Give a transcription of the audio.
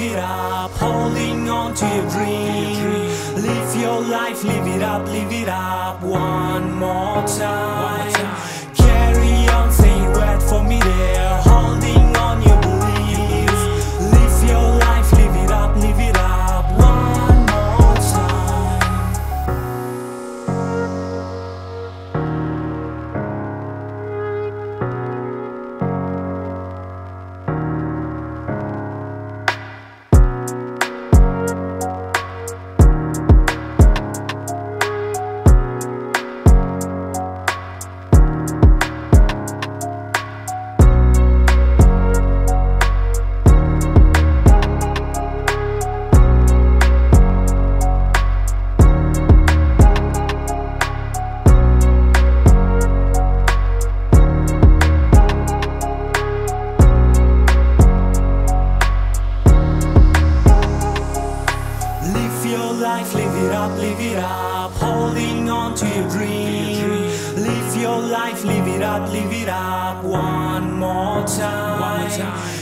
live it up. Holding on to your dream. Live your life, live it up, live it up. One more time. Up, live it up. Holding on to your dream. Live your life, live it up, live it up. One more time.